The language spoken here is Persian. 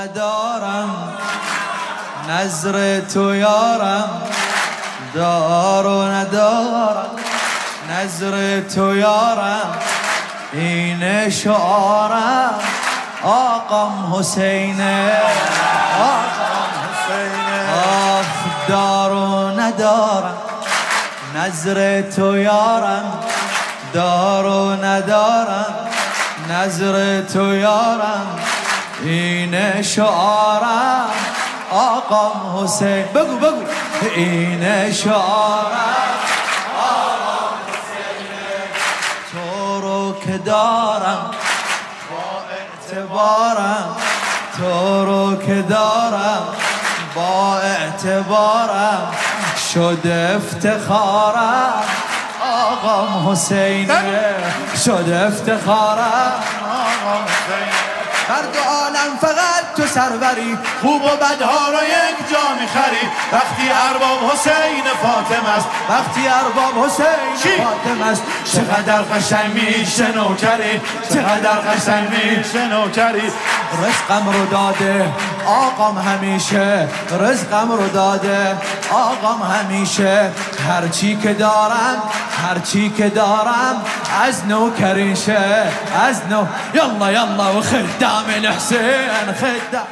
ندارم. نظر تو یارم. دار و ندارم. نظر تو یارم. این شعارم. آقام حسینه. آقام حسینه. آخ دار و ندارم. نظر تو یارم. دار و ندارم. نظر تو یارم. این شعارم آقام حسین. بگو بگو. این شعارم آقام حسین. تو رو که دارم با اعتبارم. تو رو که دارم با اعتبارم. شد افتخارم. آقام حسینه شد افتخارم. بر دو عالم فقط تو سروری. خوب و بدها رو یک جا می‌خری. وقتی ارباب حسین فاطمه است. وقتی ارباب حسین فاطمه است. چقدر قشنگ میشه نوکری چقدر قشنگ میشه نوکری رزقم رو داده آقام همیشه رزقم رو داده آقام همیشه هرچی که دارم هرچی که دارم از نوکریشه از نو یلا یلا و خدام الحسین خدام.